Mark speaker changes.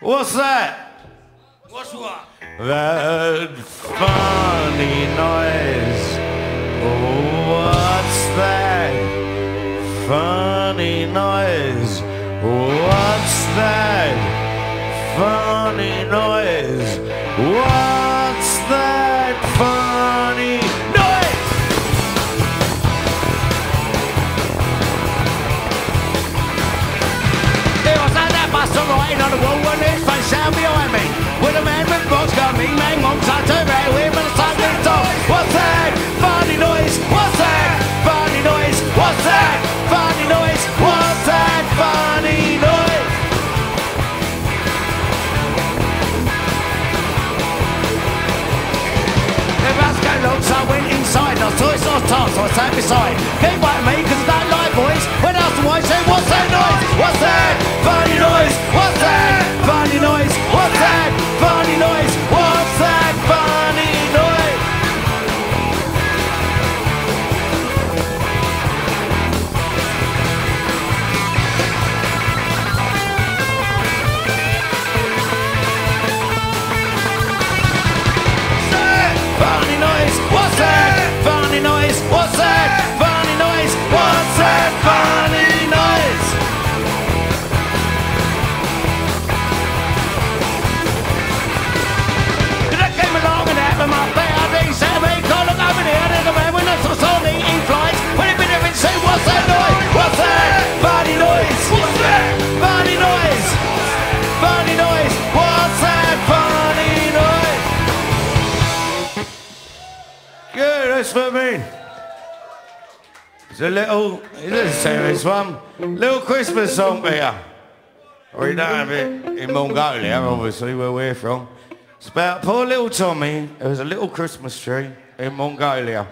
Speaker 1: What's that?
Speaker 2: What's what?
Speaker 1: That funny noise. What's that funny noise? What's that funny noise? What's me. With a man with got me, man, one side to right with the side to the top. What's that? Funny noise. What's that? Funny noise. What's that? Funny noise. What's that? Funny noise. The bus got long, so I went inside. I saw it's not top, so I sat beside. Keep by me, cause I don't like boys. When else do I say, what's that What I mean. It's a little, it's a serious one. Little Christmas song for you. We don't have it in Mongolia, obviously, where we're from. It's about poor little Tommy. There was a little Christmas tree in Mongolia.